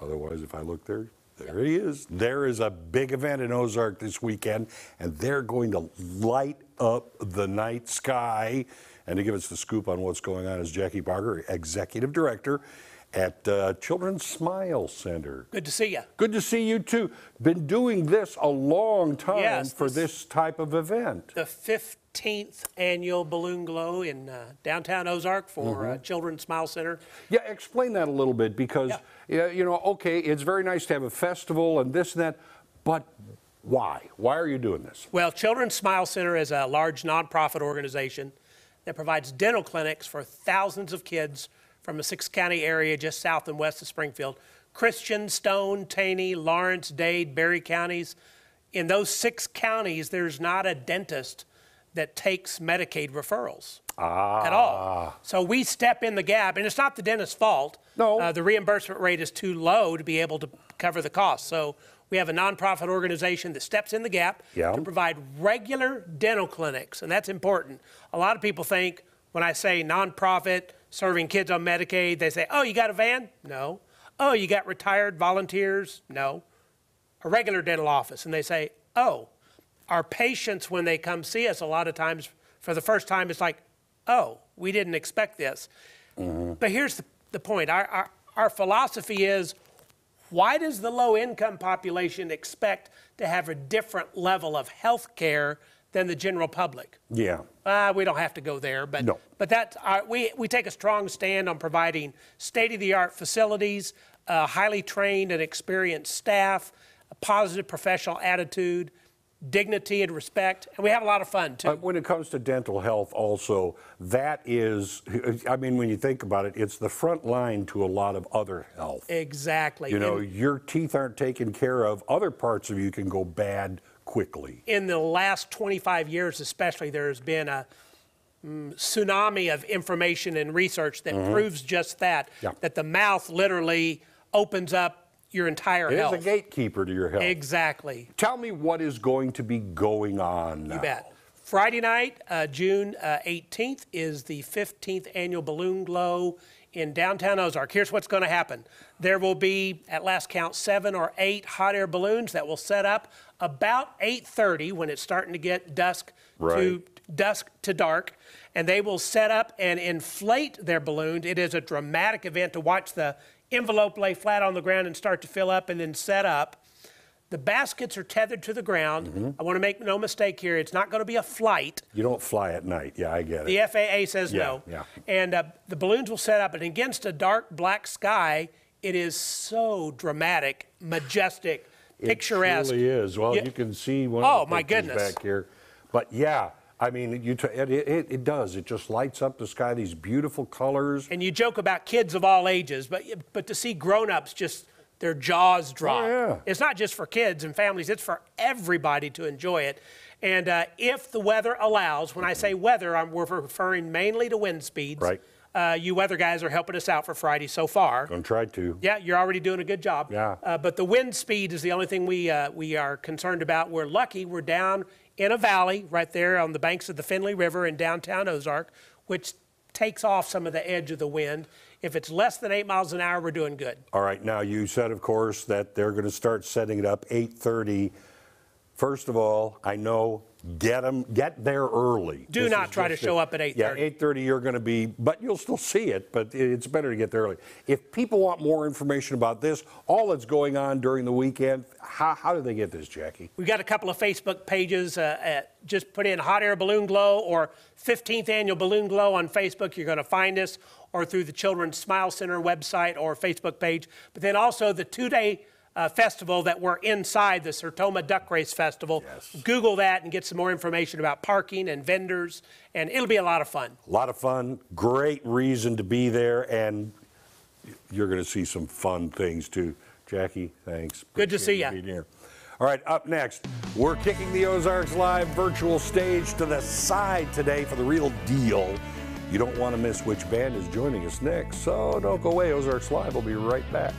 Otherwise, if I look there, there he is. There is a big event in Ozark this weekend, and they're going to light up the night sky. And to give us the scoop on what's going on is Jackie Barker, Executive Director at uh, Children's Smile Center. Good to see you. Good to see you too. Been doing this a long time Yes, for this- this type of event. The 15th annual Balloon Glow in uh, downtown Ozark for Mm-hmm. uh, Children's Smile Center. Yeah, explain that a little bit because, yeah, you know, okay, it's very nice to have a festival and this and that, but why? Why are you doing this? Well, Children's Smile Center is a large nonprofit organization that provides dental clinics for thousands of kids from a six county area just south and west of Springfield. Christian, Stone, Taney, Lawrence, Dade, Barry counties. In those six counties, there's not a dentist that takes Medicaid referrals at all. So we step in the gap, and it's not the dentist's fault. No. Uh, the reimbursement rate is too low to be able to cover the cost. So we have a nonprofit organization that steps in the gap Yeah. to provide regular dental clinics, and that's important. A lot of people think when I say nonprofit serving kids on Medicaid, they say, "Oh, you got a van?" No. "Oh, you got retired volunteers?" No. A regular dental office, and they say, "Oh, our patients when they come see us, a lot of times for the first time, it's like, oh, we didn't expect this." Mm-hmm. But here's the, the point: our, our our philosophy is why does the low income population expect to have a different level of health care than the general public? Yeah. Uh, we don't have to go there, but No. but that's our, we we take a strong stand on providing state of the art facilities, uh, highly trained and experienced staff, a positive professional attitude, dignity and respect, and we have a lot of fun too. Uh, when it comes to dental health, also, that is, I mean, when you think about it, it's the front line to a lot of other health. exactly. You know, In- your teeth aren't taken care of, other parts of you can go bad quickly. in the last 25 years, especially, there's been a mm, tsunami of information and research that proves just that. Mm-hmm. Yeah. That the mouth literally opens up your entire It is health. a gatekeeper to your health. Exactly. Tell me what is going to be going on now. You bet. Friday night, uh, June uh, 18th, is the 15th annual Balloon Glow in downtown Ozark. Here's what's going to happen there will be, at last count, seven or eight hot air balloons that will set up about 8:30 when it's starting to get dusk to dusk to dark, and they will set up and inflate their balloons. It is a dramatic event to watch the envelope lay flat on the ground and start to fill up and then set up. The baskets are tethered to the ground. Mm-hmm. I want to make no mistake here. It's not going to be a flight. You don't fly at night. Yeah, I get it. The FAA says Yeah, no. yeah. And uh, the balloons will set up, and against a dark black sky, it is so dramatic, majestic, picturesque. It really is. Well, Yeah. you can see one Oh, of the my goodness. back here. But yeah, I mean, you t- it, it, it does. It just lights up the sky. These beautiful colors. And you joke about kids of all ages, but but to see grown-ups just their jaws drop. Oh, yeah. It's not just for kids and families; it's for everybody to enjoy it. And uh, if the weather allows, when I say weather, I'm we're referring mainly to wind speeds. Right. Uh, you weather guys are helping us out for Friday so far. Gonna try to. Yeah, you're already doing a good job. Yeah. Uh, but the wind speed is the only thing we uh, we are concerned about. We're lucky. We're down in a valley right there on the banks of the Finley River in downtown Ozark, which takes off some of the edge of the wind. If it's less than eight miles an hour, we're doing good. All right. Now you said, of course, that they're going to start setting it up 8:30. First of all, I know get them get there early. Do This not try to show it. up at 8:30. Yeah, 8:30. 8:30 you're going to be, but you'll still see it. But it's better to get there early. If people want more information about this, all that's going on during the weekend, how, how do they get this, Jackie? We've got a couple of Facebook pages. Uh, at, just put in Hot Air Balloon Glow or 15th Annual Balloon Glow on Facebook. You're going to find us, or through the Children's Smile Center website or Facebook page. But then also the two day uh, festival that we're inside, the Sertoma Duck Race Festival. Yes. Google that and get some more information about parking and vendors, and it'll be a lot of fun. A lot of fun, great reason to be there, and you're going to see some fun things too. Jackie, thanks. Good to see you. here. All right, up next, we're kicking the Ozarks Live virtual stage to the side today for the real deal. You don't want to miss which band is joining us next, so don't go away. Ozarks Live will be right back.